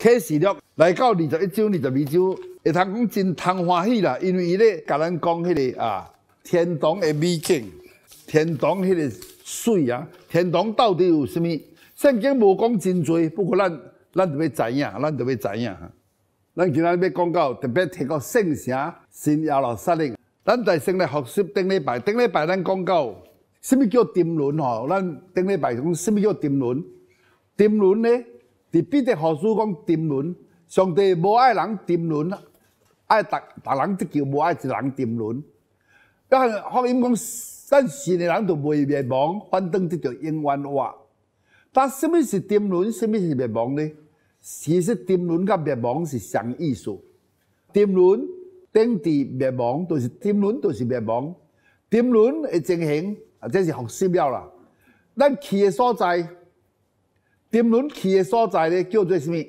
启示录来到二十一章、二十二章，会通讲真通欢喜啦，因为伊咧甲咱讲迄个啊，天堂的美景，天堂迄个水啊，天堂到底有啥物？圣经无讲真多，不过咱咱就要知影，咱就要知影。咱今仔要讲到特别提到圣城新耶路撒冷，咱在先来学习顶礼拜，顶礼拜咱讲到啥物叫沉沦吼？咱顶礼拜讲啥物叫沉沦？沉沦呢？伫彼得后书讲沉沦，上帝无爱人沉沦，爱逐逐人得救，无爱一人沉沦。啊，福音讲咱信的人就未灭亡，反倒得着永远活。但什么是沉沦？什么是灭亡呢？其实沉沦甲灭亡是相意思。沉沦等于灭亡，就是沉沦，就是灭亡。沉沦的情形啊，这是学习了啦。咱去的所在。沉沦去的所在咧，叫做什物？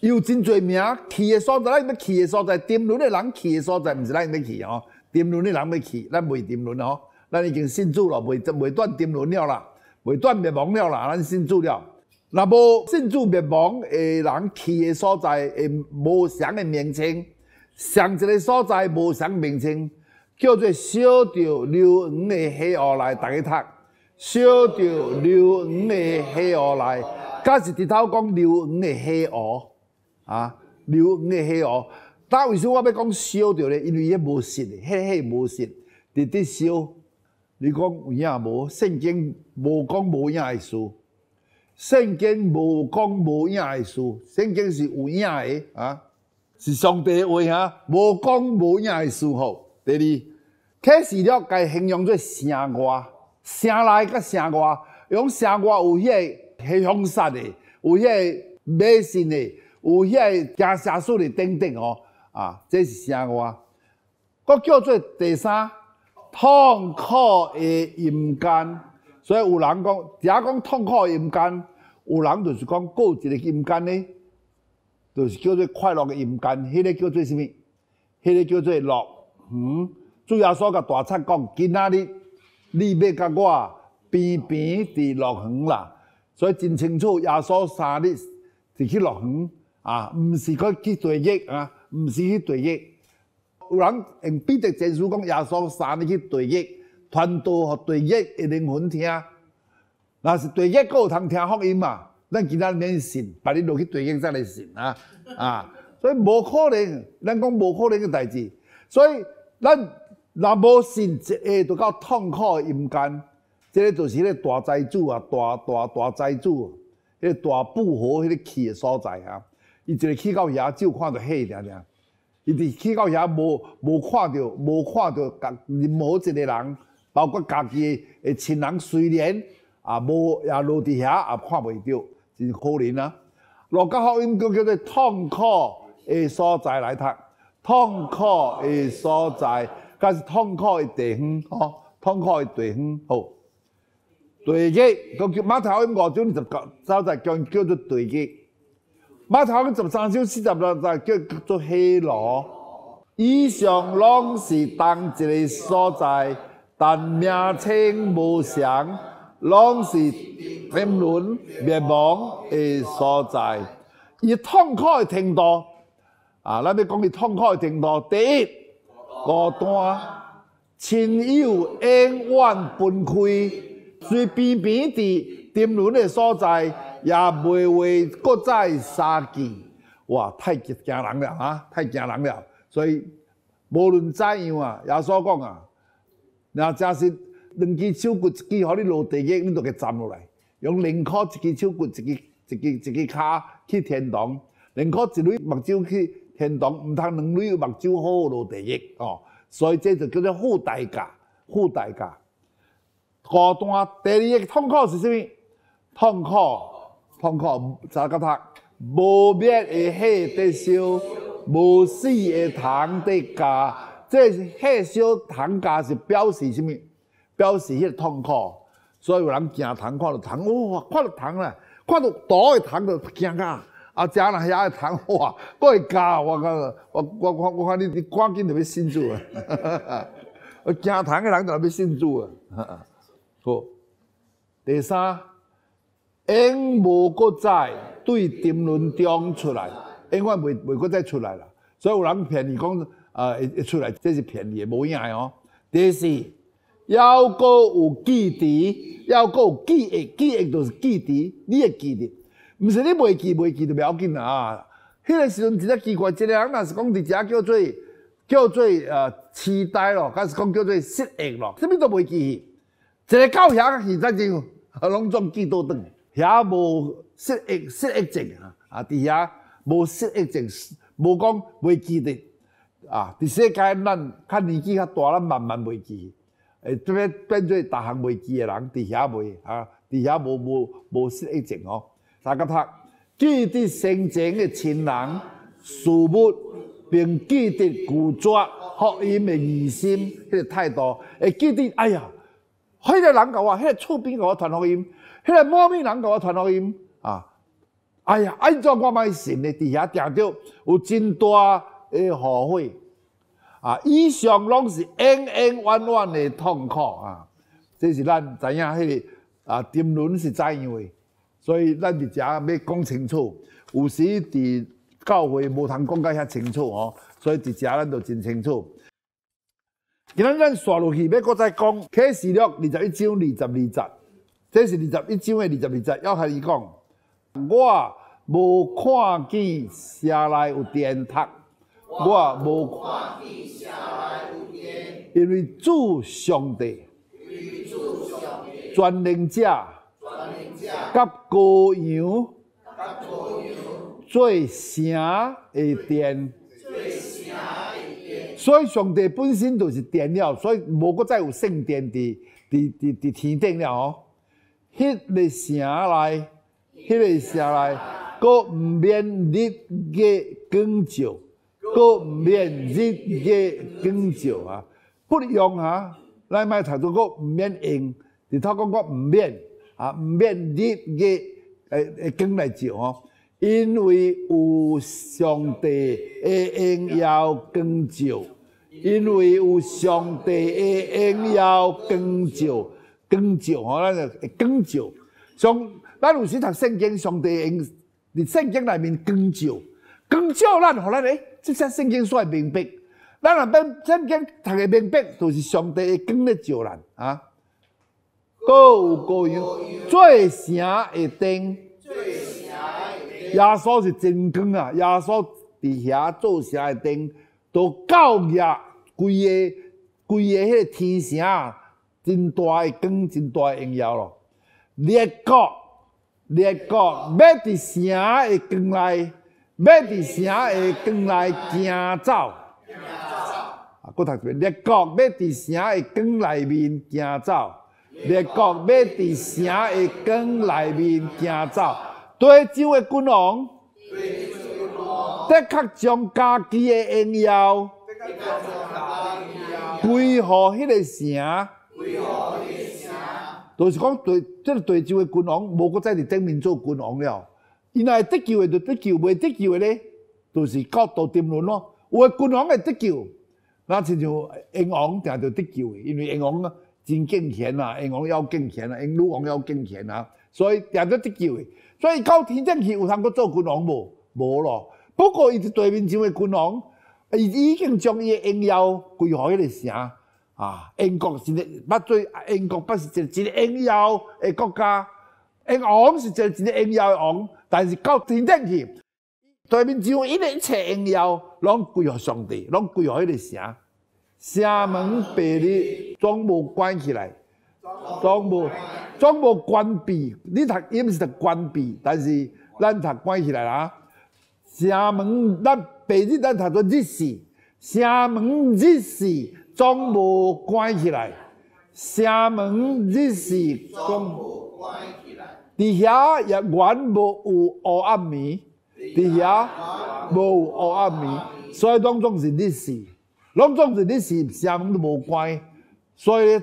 有真侪名去的所在，咱要去的所在，沉沦的人去的所在，毋是咱要去哦。沉沦的人要去，咱未沉沦哦。咱已经信主了，未未断沉沦了啦，未断灭亡了啦。咱信主了，那无信主灭亡的人去的所在，会无相的名称，上一个所在无常名称，叫做小着流黄的黑河来，大家读。烧着硫黄的黑河来，假是直头讲硫黄的黑河啊，硫黄的黑河。但为什么我要讲烧着咧？因为伊无实的，迄迄无实，直直烧。你讲有影无？圣经无讲无影的事，圣经无讲无影的事，圣经是有影的啊，是上帝话哈，无讲无影的事吼。第二，启示了该形容做城外。城内甲城外，用城外有迄个黑凶杀的，有迄个马信的，有迄个加邪术的等等哦。啊，这是城外。佫叫做第三，痛苦的阴间。所以有人讲，假讲痛苦阴间，有人就是讲过一个阴间呢，就是叫做快乐的阴间。迄个叫做什物？迄个叫做乐。嗯，主要所甲大贼讲，今仔日。你要甲我边边伫乐园啦，所以真清楚，耶稣三日是去乐园啊，毋是去去地狱啊，毋是去地狱。有人用彼得前书讲，耶稣三日去地狱，传道互地狱的灵魂听。那是地狱个有通听福音嘛？咱其他免信，把你落去地狱再来信啊啊！所以无可能，咱讲无可能个代志，所以咱。若无信，一下就到痛苦阴间。这个就是迄个大财主啊，大大大财主，迄个大富豪，迄个去的所在啊。伊一个去到遐，只有看到黑点点。伊伫去到遐，无无看到，无看到任何一个人，包括家己的亲人，虽然啊无也落伫遐，也看袂到，真可怜啊。落到福音叫叫做痛苦的所在来读，痛苦的所在。甲是痛苦的地方，吼，痛苦的地方，吼。地狱，叫马头因五章十九，早在叫叫做地狱。马头因十三章四十六在叫做黑罗。以上拢是当一个所在，但名称无相，拢是沉沦灭亡的所在。伊痛苦的程度，啊，咱要讲伊痛苦的程度，第一。孤单，亲友永远分开，虽偏偏伫沉沦的所在，也未为搁再相见。哇，太惊人了啊！太惊人了。所以无论怎样啊，耶稣讲啊，那真是两只手骨一支，互你落地狱，你都给站落来。用两颗一支手骨，一支一支一支骹去天堂，两颗一蕊目睭去。天堂毋通两蕊目睭好落地狱哦，所以这就叫做付代价，付代价。孤单第二个痛苦是啥物？痛苦，痛苦，查个读无灭的火得烧，无死的糖得加。这火烧糖加是表示啥物？表示迄个痛苦。所以有人惊糖，看到糖，哇，看到糖啦，看到大的糖就惊啊！啊，食人遐个糖哇，都会加我讲，我我我我看你你赶紧就要信主啊！我惊糖的人就要信主啊！好，第三，永无搁在对沉沦中出来，永远袂袂搁再出来啦。所以有人骗你讲，啊，会会出来，这是骗你，无影哦。第四，要搁有记忆，要搁有记忆，记忆就是记忆，你会记得，毋是你袂记袂记就袂要紧啊。迄个时阵真正奇怪，一个人若是讲伫遮叫做叫做呃痴呆咯，还是讲叫做失忆咯，啥物都袂记。一个到遐现在就拢总记倒转，遐无失忆失忆症啊，啊伫遐无失忆症，无讲袂记得啊。伫世界咱较年纪较大，咱慢慢袂记，诶，做变变做逐项袂记诶人，伫遐袂啊，伫遐无无无失忆症哦。三个读。记得生前的亲人、事物，并记得拒绝福音的疑心，迄个态度，会记得。哎呀，迄个人甲我，迄个厝边甲我传福音，迄个某某人甲我传福音啊！哎呀，安怎我卖信呢？伫遐定着有真大的后悔啊！以上拢是冤冤冤冤的痛苦啊！这是咱知影迄个啊，沉沦是怎样的？所以咱伫遮要讲清楚，有时伫教会无通讲甲遐清楚哦。所以伫遮咱就真清楚。今仔咱刷落去，要搁再讲启示录二十一章二十二节，这是二十一章的二十二节，要向伊讲：我无看见城内有电塔，我无看见城内有电，因为主上帝，全能者。甲羔羊做城的殿，所以上帝本身就是殿了，所以无搁再有圣殿伫伫伫伫天顶了哦。迄个城内，迄个城内，佫毋免日月光照，佫毋免日月光照啊！不用啊，咱卖读做佫毋免用，日头讲搁毋免。啊，毋免日月诶诶光来照哦，因为有上帝诶荣耀光照，因为有上帝诶荣耀光照，光照吼，咱就光照。上咱有时读圣经，上帝用伫圣经内面光照，光照咱，互咱诶，即些圣经煞会明白。咱若变圣经读诶明白，就是上帝会光咧照咱啊。各有各样，最城的灯，耶稣是真光啊！耶稣伫遐做城的灯，都照耀规个规个迄个天城，真大的光，真大的荣耀咯。列国列国要伫城的光内，要伫城的光内行走。啊，搁读一遍，列国要伫城的光内面行走。列国要伫城的光内面行走，对州的君王，的确将家己的荣耀归乎迄个城，就是讲对，即个对州的君王，无搁再伫顶面做君王了。伊若会得救的就得救，未得救的咧，就是到到沉沦咯。有诶君王会得救，那亲像英王定着得救的，因为英王啊。真敬虔啊，英王要敬虔啊，英女王要敬虔啊，所以定得得救诶。所以到天顶去有通阁做君王无？无咯。不过伊是对面上诶君王，伊已经将伊诶荣耀归乎迄个城啊。英国是咧，捌做英国，不是一个一个荣耀诶国家。英王是一个一个荣耀诶王，但是到天顶去，对面上伊一切荣耀拢归乎上帝，拢归乎迄个城。城门被你总无关起来，总无总无关闭。你读音是读关闭，但是咱读关起来啦。城门咱白日咱读做日时，城门日时总无关起来。城门日时总无关起来。伫遐也原无有黑暗暝，伫遐无有黑暗暝，所以当中是日时。拢总是你是城门都无关，所以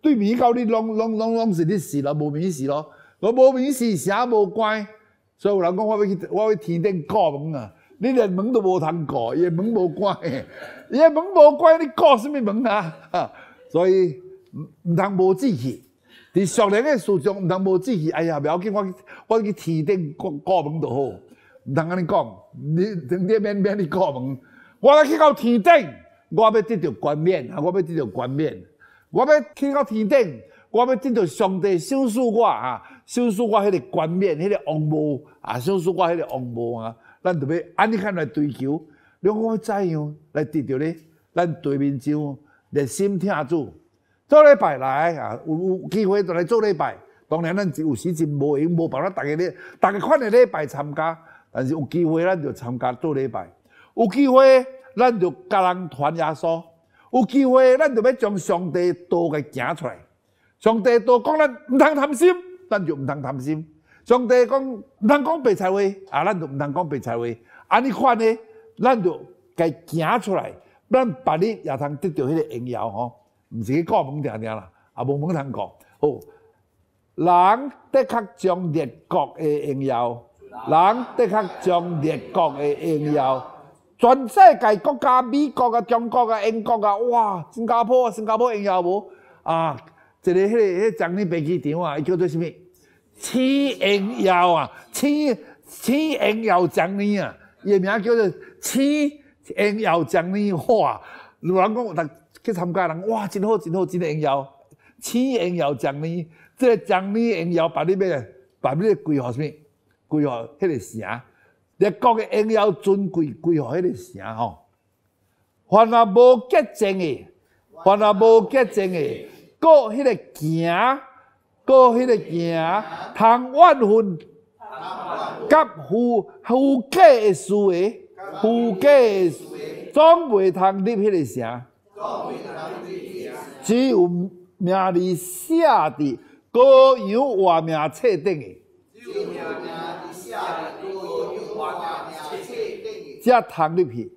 对面到你拢拢拢拢是你事咯，无名事咯。我无名事，城无关，所以有人讲我要去，我要天顶过门啊！你连门都无通过，伊门无关，伊门无关，你过什么门啊？所以唔通无志气。伫俗人的事上，毋通无志气。哎呀，不要紧，我我去天顶过过门就好，毋通安尼讲。你你免免你过门，我要去到天顶，我要得到冠冕啊，我要得到冠冕。我要去到天顶，我要得到上帝收束我啊，收束我迄个冠冕，迄个王帽啊，收束我迄个王帽啊。咱就要安尼看来追求，两个怎样来得到咧？咱对面上热心听主。做礼拜来啊，有有机会就来做礼拜。当然，咱有时真无闲，无办法，逐个咧，逐个款的礼拜参加。但是有机会，咱就参加做礼拜。有机会，咱就甲人传耶稣。有机会，咱就要将上帝道给行出来。上帝道讲咱毋通贪心，咱就毋通贪心。上帝讲毋通讲白菜话，啊，咱就毋通讲白菜话。安尼款呢，咱就该行出来，咱别日也通得到迄个荣耀吼。毋是去告门定定啦，也无门通讲。哦，人的确将列国的荣耀，人的确将列国的荣耀，全世界国家，美国啊、中国啊、英国啊，哇，新加坡啊、新加坡荣耀无啊？一个迄个迄张天飞机场啊，伊叫做啥物？七荣耀啊，七七荣耀奖励啊，伊名叫做七荣耀奖励哇！有人讲，但。去参加人哇，真好真好，真荣耀，千荣耀奖励，这个奖励荣耀把你咩？把你归何什么？归何迄个城？列国嘅荣耀尊贵归何迄个城？吼，凡啊无洁净嘅，凡啊无洁净嘅，过迄个行，过迄个行，通万分，甲富富贵嘅事诶，富贵嘅总袂通入迄个城。只有名字写伫高阳画名册顶的，才通入去。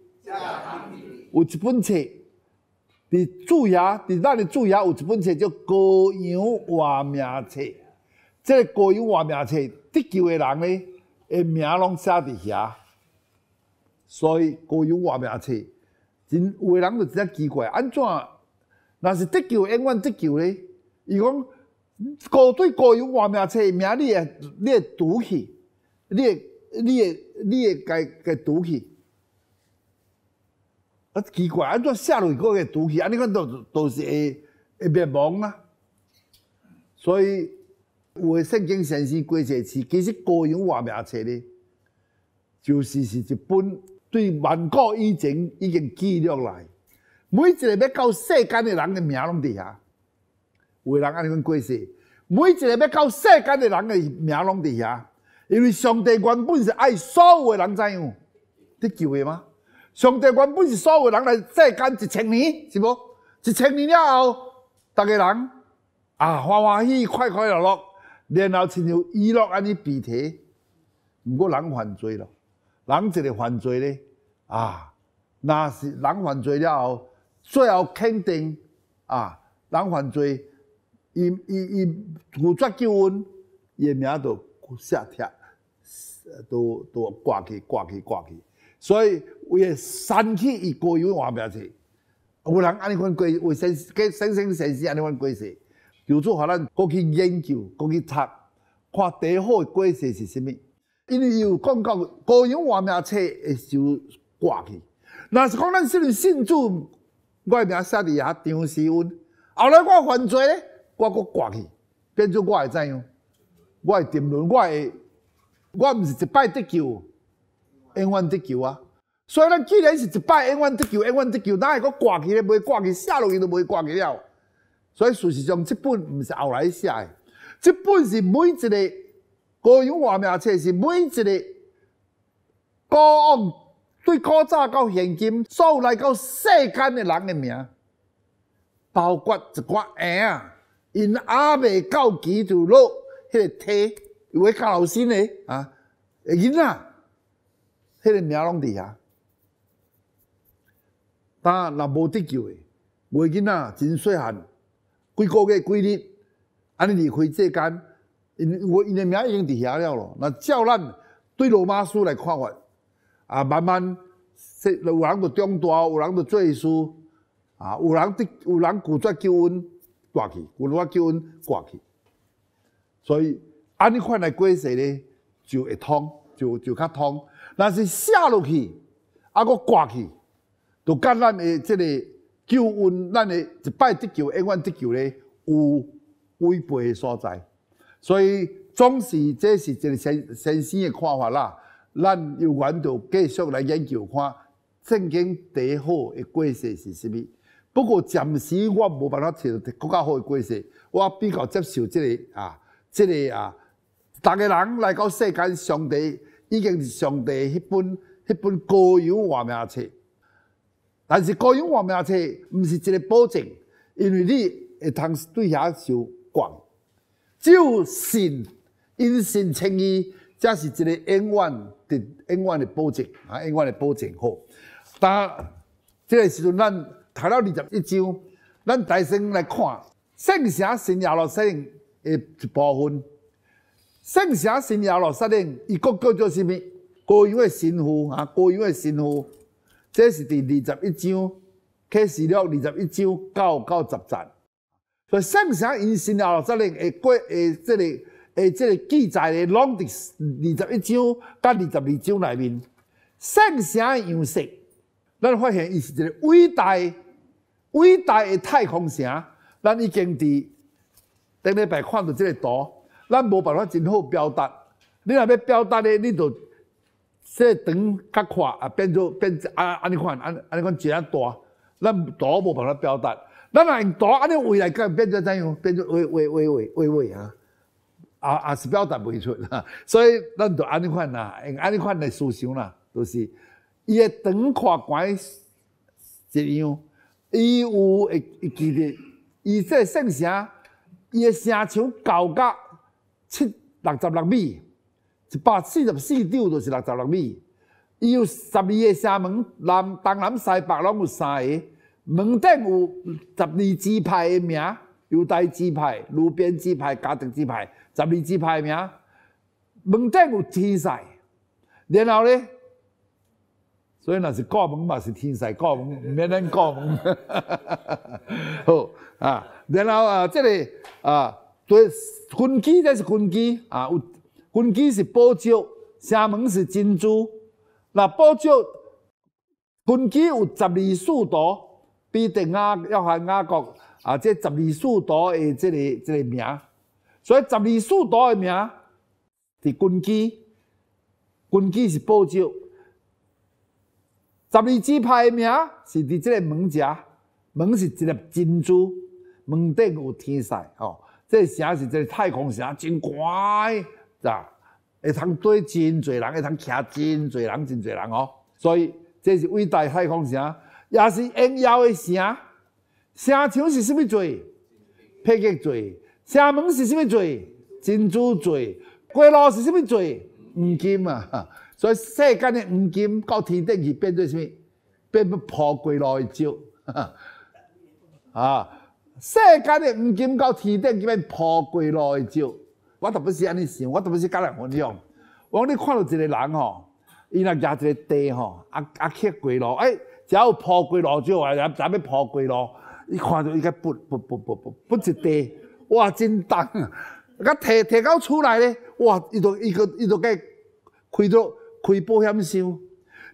有一本册，伫主页，伫咱的主页有一本册叫高阳画名册。这个高阳画名册得救的人呢，的名拢写伫遐，所以高阳画名册。真有个人就真奇怪，安怎？若是得救，永远得救咧？伊讲高对高有外名册名，你会你会读去，你会你会你会该该读去。奇怪，安怎写落去个会读去？安尼看都都是会会灭亡啊！所以有诶圣经先生过节词，其实高有外名册咧，就是是一本。对万古以前已经记录来，每一个要到世间的人的名拢伫遐。有人安尼讲过世，每一个要到世间的人的名拢伫遐，因为上帝原本是爱所有的人怎样得救的吗？上帝原本是所有人来世间一千年，是无？一千年了后，逐个人啊欢欢喜喜、快快乐乐，然后亲像娱乐安尼比提，毋过人犯罪了。人一个犯罪咧，啊，那是人犯罪了后，最后肯定啊，人犯罪，伊伊伊拒绝救恩，伊诶名就下贴，都都挂去挂去挂去，所以为删去伊个有话名字，有人安尼款过，为生给生生世世安尼款过世，由此互咱过去研究，过去读，看第好的过世是啥物。因为有讲到高阳话名册会受挂去，若是讲咱虽然信主，我名写伫遐张思温，后来我犯罪，我搁挂去，变做我会怎样？我会沉沦，我会，我毋是一摆得救，永远得救啊！所以咱既然是一摆永远得救，永远得救，哪会搁挂去咧？袂挂起，写落去都袂挂起了。所以事实上，这本毋是后来写的，这本是每一个。高阳话名册是每一个古往对古早到现今所有来到世间的人的名，包括一寡婴啊，因阿未到基督落迄个体，有位教老师呢啊，囡仔，迄个名拢伫遐。但若无得救的，袂囡仔真细汉，几个月几日，安尼离开这间。因我因的名已经伫遐了咯。那照咱对罗马书来看法，啊，慢慢说有人就中大，有人就做书，啊，有人的有人拒绝救恩挂去，有人救恩挂去。所以安尼款来过世咧，就会通，就就较通。若是写落去，啊，搁挂去，就甲咱的即个救恩，咱的一摆得救，永远得救咧，有违背的所在。所以总是这是一个先先生的看法啦。咱有缘就继续来研究看圣经第好的过世是啥物。不过暂时我无办法找到更加好的过世，我比较接受即个啊，即个啊，逐个人来到世间，上帝。已经是上帝迄本迄本高油活命册，但是高油活命册毋是一个保证，因为你会通对遐受管，只有信因信称义，才是一个永远的永远的保证啊，永远的保证好。但即个时阵，咱读了二十一章，咱大声来看圣城新亚罗圣的一部分。圣城新耶路撒冷，伊个叫做啥物？高阳的神父啊，高阳的神父，这是第二十一章开始了二十一章九到十节。所以圣城因新耶路撒冷诶过诶，这个诶，这个记载咧，拢伫二十一章甲二十二章内面。圣城样式，咱发现伊是一个伟大、伟大的太空城。咱已经伫顶礼拜看到这个图。咱无办法真好表达，你若要表达咧，你就说长较宽啊，变做变啊安尼款，安安尼款一啊大，咱大无办法表达。咱若用大安尼画来讲，变做怎样？变做微微微微微微啊，啊也是表达袂出啦。所以咱就安尼款啦，用安尼款来思想啦，就是伊诶长宽宽一样，伊有会会记得，伊这圣城，伊诶城墙高甲。七六十六米，一百四十四丈就是六十六米。伊有十二个城门，南、东、南、西、北拢有三个。门顶有十二支派的名，犹太支派、路边支派、家庭支派，十二支派的名。门顶有天使，然后呢，所以那是过门嘛，是天使过门，唔免咱过门。好啊，然后啊，这里啊。对，分基这是分基啊，有分基是宝石，城门是珍珠。那宝石分基有十二数度，比定亚约翰亚国啊，这十二数度的这个这个名，所以十二数度的名是分基，分基是宝石。十二支派的名是伫这个门夹，门是一粒珍珠，门顶有天使哦。这城是这太空城，真乖，咋？会通对真侪人，会通徛真侪人，真侪人哦。所以这是伟大太空城，也是荣耀的城。城墙是什么做？皮革做。城门是什么做？珍珠做。过路是什么做？黄金啊！所以世间的黄金到天顶去变做什么？变做破过路的石。啊！世间的黄金到天顶，叫变破过路的石。我都不是安尼想，我都不是甲人分享。我讲你看到一个人吼，伊若举一个地吼，啊啊刻过路，哎，只要破过路石，啊，咱要破过路，伊看到伊个不不不不不不一地，哇，真重！啊，摕摕到厝内咧，哇，伊就伊个伊就该开到开保险箱，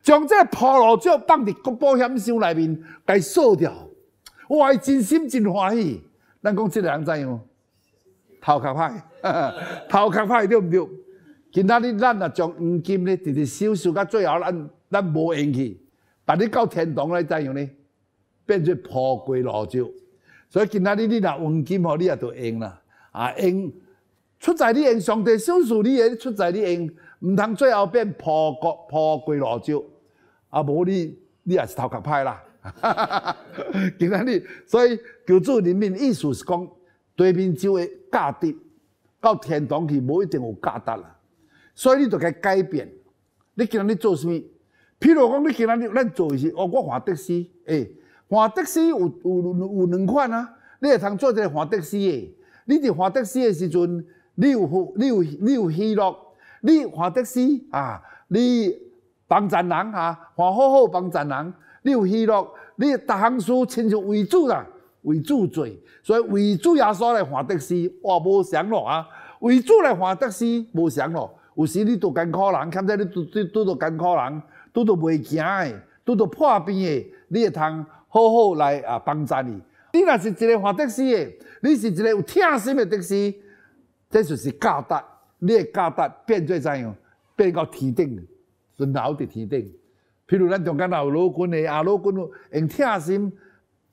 将这破路石放伫个保险箱内面，该锁掉。哇！真心真欢喜，咱讲即个人怎样？头壳歹，头壳歹对毋对？今仔日咱啊将黄金咧直直收收到最后，咱咱无用去，但你到天堂咧怎样呢？变做破贵老酒。所以今仔日你若黄金吼，你也着用啦。啊，用出在你用，上帝收数你诶，出在你用，毋通最后变破国破贵老酒。啊，无你你也是头壳歹啦。哈哈哈！今仔日，所以求主人民意思是讲，对面就的价值到天堂去，无一定有价值啦。所以你就该改变。你今仔日做啥物？譬如讲，你今仔日咱做的是，哦，我换的士，诶，换的士有有有两款啊。你会通做一个换的士的。你伫换的士的时阵，你有你有你有喜乐。你换的士啊，你帮赞人啊，换好好帮赞人。你有喜乐，你逐项事亲像为主啦，为主做，所以为主耶稣来换的士，哇，无想咯啊！为主来换得失无常咯。有时你拄艰苦人，欠在你拄拄拄到艰苦人，拄到袂行诶，拄到破病诶，你会通好好来啊帮助你。你若是一个换得失诶，你是一个有疼心诶得失，这就是价值。你诶价值变做怎样？变到天顶，就留伫天顶。譬如咱中间有老君诶，啊老君用疼心，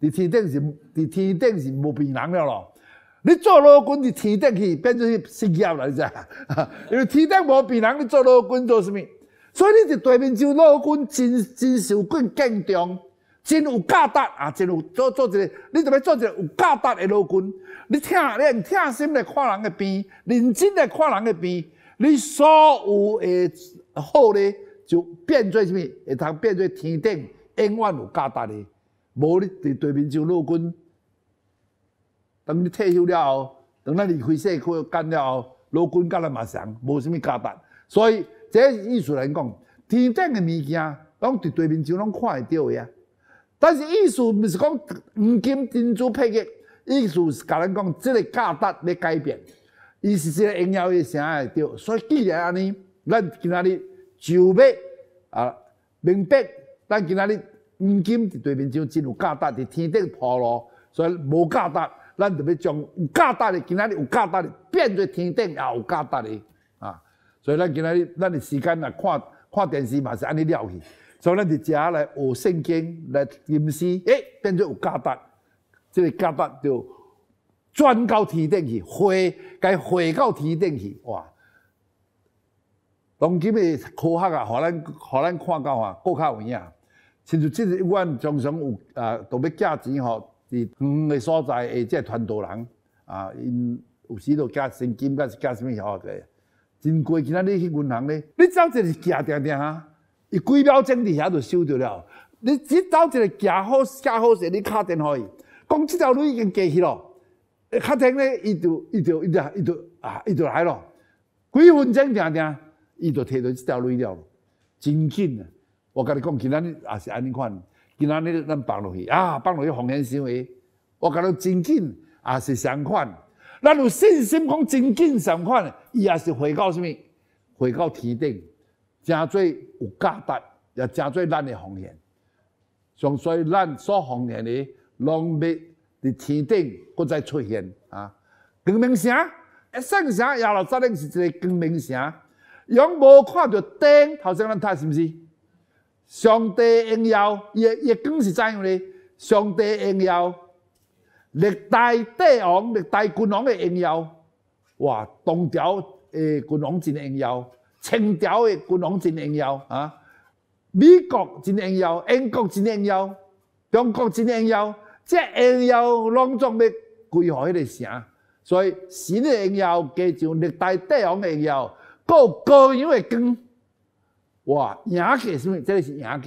伫天顶是伫天顶是无病人了咯。你做老君伫天顶去，变做失业了，你知？因为天顶无病人，你做老君做啥物？所以你伫对面就老君真真受更敬重，真有价值啊！真有做做一个，你特要做一个有价值的老君。你听，你用听心来看人的病，认真来看人的病，你所有的好咧，就变做啥物？会通变做天顶永远有价值的。无你伫对面就老君。等你退休了后，等咱离开社会干了后，老君甲咱嘛上，无啥物价值。所以，这艺术来讲，天顶的物件，拢伫对面就拢看会到呀。但是艺术毋是讲黄金珍珠配给，意思是甲咱讲，即个价值咧改变，伊是这个荣耀的啥会着。所以既然安尼，咱今仔日就要啊明白，咱今仔日黄金伫对面就真有价值，伫天顶铺路，所以无价值。咱就要将有价值的，今仔日有价值的变做天顶也有价值的啊！所以咱今仔日咱的时间来看看电视嘛是安尼了去，所以咱伫遮来学圣经来吟诗，诶，变做有价值，这个价值就转到天顶去，回该回到天顶去哇！当今的科学啊，互咱互咱看到啊，更较有影，甚至即个阮常常有啊，都要寄钱吼。伫远的所在，诶，即传道人啊，因有时都寄现金，加是加什物晓个？真贵，今仔日去银行咧，你走一个寄定定哈，伊几秒钟伫遐就收着了。你只走一个寄好寄好势，你敲电话伊，讲即条路已经过去咯。敲停咧，伊就伊就伊就伊就啊，伊就来咯。几分钟定定，伊就摕到即条路了，真紧啊！我甲你讲，今仔日也是安尼款。今仔日咱放落去啊，放落去风险行为，我感觉真紧也是相款。咱有信心讲真紧相款，伊也是回到什物？回到天顶，真做有价值，也真做咱的风险。上所以咱所奉献的，拢要伫天顶搁再出现啊！光明城，一圣城亚罗撒冷是一个光明城，用无看到灯，头先咱睇是毋是？上帝应耀，伊伊光是怎样呢？上帝应耀，历代帝王、历代君王的荣耀，哇！东朝的君王真应耀，清朝的君王真应耀啊！美国真应耀，英国真应耀，中国真应耀，这荣耀拢总要归乎迄个城。所以神的荣耀加上历代帝王的荣耀，各各样的光。哇！赢价什物？这个是赢价，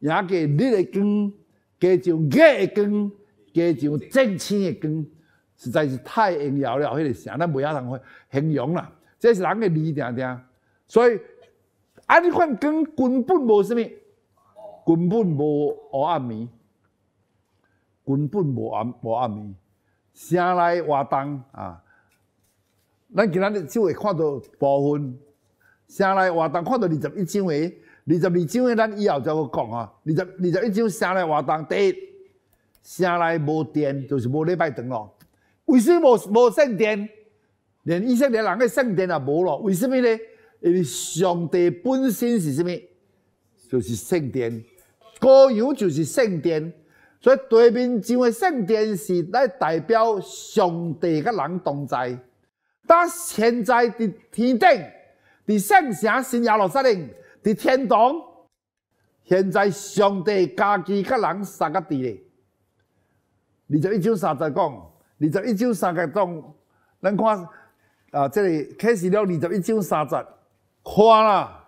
赢价日的光，加上月的光，加上正星的光，实在是太荣耀了。迄个城，咱袂晓通形容啦。这是人的理定定，所以安尼款光根本无什物，根本无黑暗面，根本无暗无暗面，城内活动啊！咱今仔日只会看到部分。城内活动看到二十一章诶，二十二章诶，咱以后再去讲啊。二十二十一章城内活动，第一，城内无电，就是无礼拜堂咯。为什么无无圣殿？连以色列人的圣殿也无咯？为什么呢？因为上帝本身是什么？就是圣殿，羔羊就是圣殿，所以对面上诶圣殿是来代表上帝甲人同在。当现在伫天顶。伫圣城新耶路撒冷，伫天堂，现在上帝家己甲人三个地咧。二十一章三十讲，二十一章三十讲，咱看啊，这里开始了二十一章三十，看啦，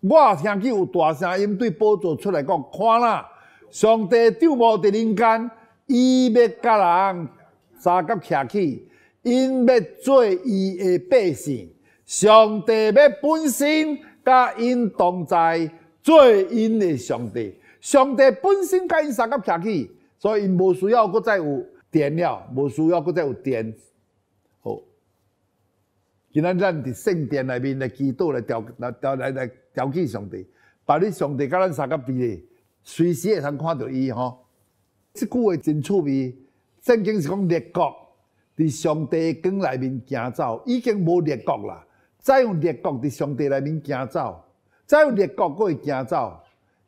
我也听见有大声音对宝座出来讲，看啦，上帝就无伫人间，伊要甲人三个徛起，因要做伊的百姓。上帝要本身甲因同在，做因的上帝。上帝本身甲因三个徛起，所以因无需要搁再有电了，无需要搁再有电。好，今仔咱伫圣殿内面来祈祷来调来调来来调起上帝，把你上帝甲咱三个比咧，随时会通看到伊吼。即句话真趣味，圣经是讲列国伫上帝的光内面行走，已经无列国啦。再用列国伫上帝内面行走，再用列国佫会行走，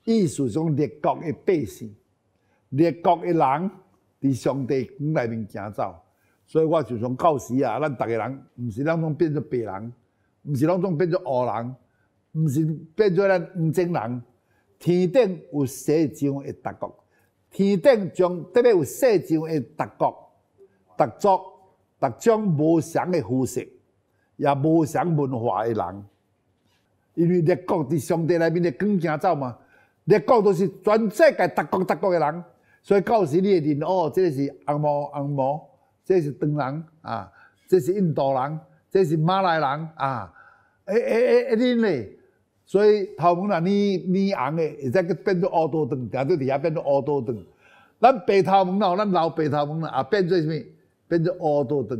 意思讲列国的百姓、列国的人伫上帝光内面行走。所以我就从到时啊，咱逐个人毋是咱拢变做白人，毋是拢总变做黑人，毋是变做咱黄种人。天顶有世上的达国，天顶将特别有世上的达国、达族、达种无相的肤色，也无相文化的人。因为列国伫上帝内面的光行走嘛，列国都是全世界达国达国的人，所以到时你会认哦，这个是红毛红毛。这是唐人啊，这是印度人，这是马来人啊，诶诶诶，诶，恁嘞。所以头毛若呢呢红诶，会使去变做乌头长，定做伫遐变做乌头长。咱白头毛，咱老白头毛啊，变做啥物？变做乌头长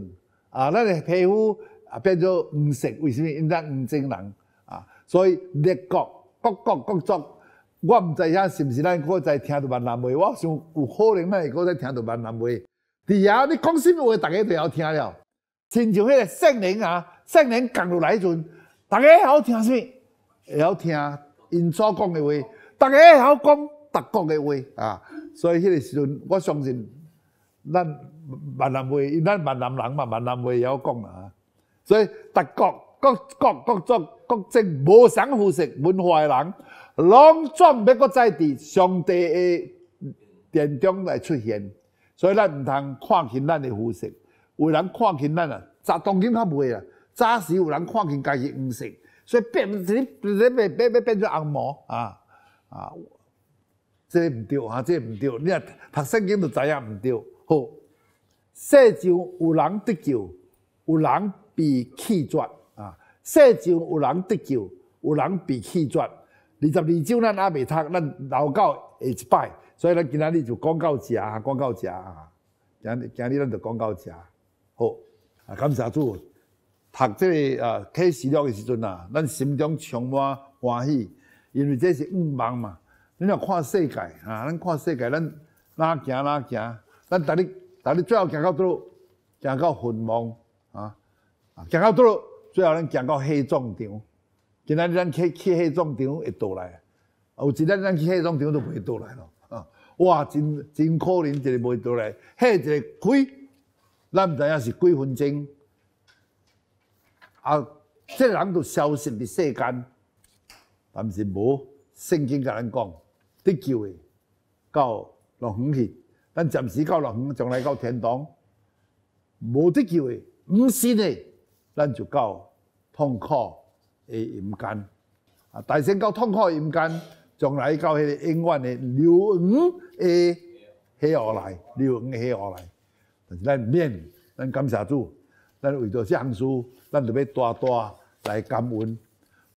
啊，咱诶皮肤啊变做黄色，为什么？因咱黄种人啊，所以列国各国各族，我毋知影是毋是咱搁在听到闽南话，我想有可能咱会搁在听到闽南话。伫遐，你讲什么话，大家都晓听了。亲像迄个圣灵啊，圣灵降落来阵，大家晓听什么？会晓听因所讲的话，大家会晓讲达国的话啊。所以迄个时阵，我相信咱闽南话，因咱闽南人嘛，闽南话会晓讲啊。所以达国各国各族各种无相肤色文化的人，拢总要搁在伫上帝的殿中来出现。所以咱毋通看轻咱的肤色，有人看轻咱啊，早当今较袂啊，早时有人看轻家己黄色，所以变你你变变变变做红毛啊啊！这毋对啊，这毋对，你啊读圣经就知影毋对。好，世上有人得救，有人被弃绝啊！世上有人得救，有人被弃绝。二十二章咱还未读，咱留到下一摆。所以咱今仔日就讲到这啊，讲到这啊，今日今日咱就讲到这。好，啊，感谢主，读这个啊启示录的时阵啊，咱心中充满欢喜，因为这是五望嘛。你若看世界啊，咱看世界，咱哪行哪行，咱逐日但你最后行到倒，行到坟墓啊，啊行到倒，最后咱行到火葬场。今仔日咱去去火葬场会倒来，有一日咱去火葬场都袂倒来咯。啊。哇，真真可怜，一个袂倒来，迄一个开，咱毋知影是几分钟，啊，这人就消失伫世间，但是无圣经甲咱讲得救诶，到落远去，咱暂时到乐园，将来到天堂，无得救诶，毋信诶，咱就到痛苦诶阴间，啊，大声到痛苦阴间。将来到迄个永远的流黄的喜而来，流黄的喜而来。但是咱免，咱感谢主，咱为着这项事，咱就要大大来感恩。